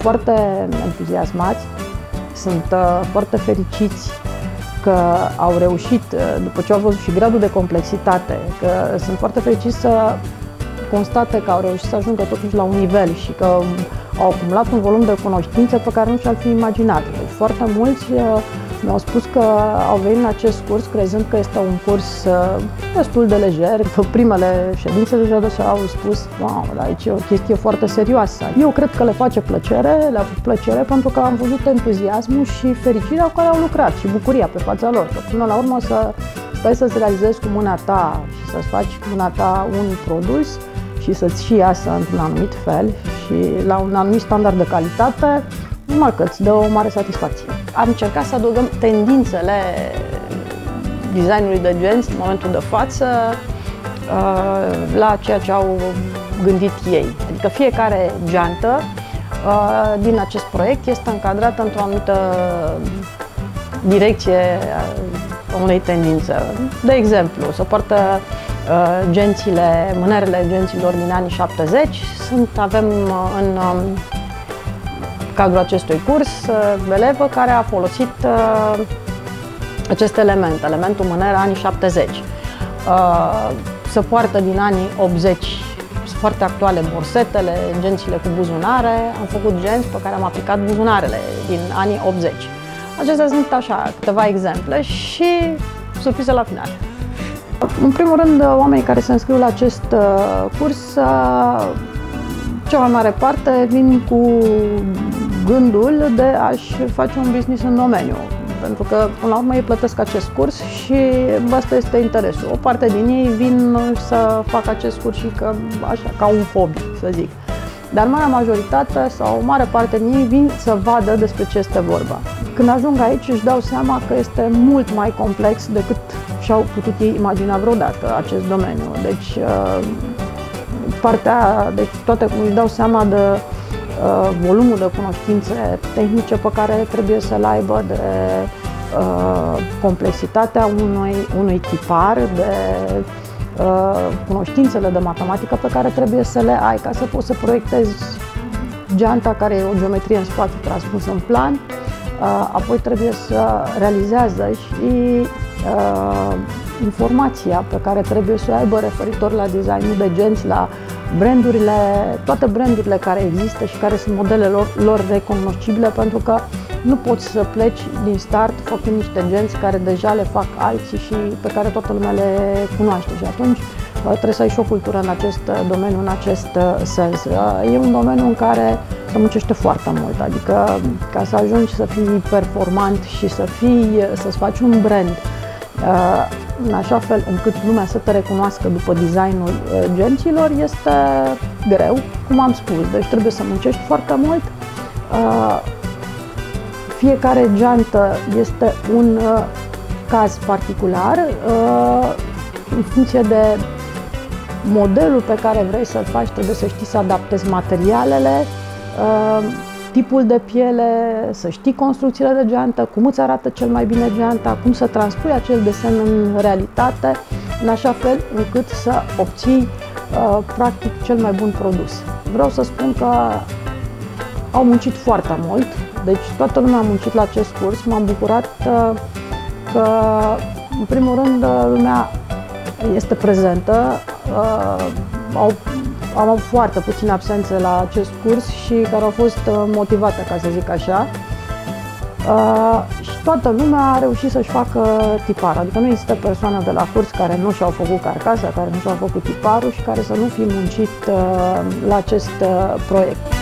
foarte entuziasmați, sunt uh, foarte fericiți că au reușit, uh, după ce au văzut și gradul de complexitate, că sunt foarte fericiți să constate că au reușit să ajungă totuși la un nivel și că au acumulat un volum de cunoștințe pe care nu și-ar fi imaginat. Deci foarte mulți uh, mi-au spus că au venit în acest curs crezând că este un curs uh, destul de lejer. Pe primele ședințe deja de au spus, wow, dar aici e o chestie foarte serioasă. Eu cred că le face plăcere, le-a făcut plăcere pentru că am văzut entuziasmul și fericirea cu care au lucrat și bucuria pe fața lor. Că până la urmă să stai să-ți realizezi cu mâna ta și să-ți faci cu mâna ta un produs și să-ți și iasă într-un anumit fel și la un anumit standard de calitate, numai că îți dă o mare satisfacție. Am încercat să adăugăm tendințele designului de genți în momentul de față uh, la ceea ce au gândit ei. Adică fiecare geantă uh, din acest proiect este încadrată într-o anumită direcție a unei tendințe. De exemplu, să poartă uh, gențile, mânerele genților din anii 70. Sunt, avem în um, cadrul acestui curs uh, elevă care a folosit uh, acest element, elementul mâner anii 70. Uh, se poartă din anii 80 sunt foarte actuale borsetele, gențile cu buzunare. Am făcut genți pe care am aplicat buzunarele din anii 80. Acestea sunt așa câteva exemple și surprize la final. În primul rând, oamenii care se înscriu la acest curs, cea mai mare parte vin cu gândul de a-și face un business în domeniu. Pentru că, până la urmă, ei plătesc acest curs și asta este interesul. O parte din ei vin să facă acest curs și că, așa, ca un hobby, să zic. Dar marea majoritate sau o mare parte din ei vin să vadă despre ce este vorba. Când ajung aici își dau seama că este mult mai complex decât și-au putut ei imagina vreodată acest domeniu. Deci, uh, partea, deci toate își dau seama de uh, volumul de cunoștințe tehnice pe care trebuie să le aibă, de uh, complexitatea unui, unui tipar, de uh, cunoștințele de matematică pe care trebuie să le ai ca să poți să proiectezi geanta care e o geometrie în spațiu transpusă în plan, uh, apoi trebuie să realizează și uh, informația pe care trebuie să o aibă referitor la designul de genți, la brandurile, toate brandurile care există și care sunt modelele lor, lor recunoscibile, pentru că nu poți să pleci din start făcând niște genți care deja le fac alții și pe care toată lumea le cunoaște și atunci uh, trebuie să ai și o cultură în acest uh, domeniu, în acest uh, sens. E un domeniu în care se muncește foarte mult, adică ca să ajungi să fii performant și să fii, să-ți faci un brand în așa fel încât lumea să te recunoască după designul uh, genților este greu, cum am spus. Deci trebuie să muncești foarte mult. Uh, fiecare geantă este un uh, caz particular în funcție de modelul pe care vrei să-l faci, trebuie să știi să adaptezi materialele, tipul de piele, să știi construcțiile de geantă, cum îți arată cel mai bine geanta, cum să transpui acel desen în realitate, în așa fel încât să obții uh, practic cel mai bun produs. Vreau să spun că au muncit foarte mult, deci toată lumea a muncit la acest curs. M-am bucurat uh, că, în primul rând, lumea este prezentă, uh, au am avut foarte puține absențe la acest curs și care au fost uh, motivate, ca să zic așa. Uh, și toată lumea a reușit să-și facă tipar, adică nu există persoană de la curs care nu și-au făcut carcasa, care nu și-au făcut tiparul și care să nu fi muncit uh, la acest uh, proiect.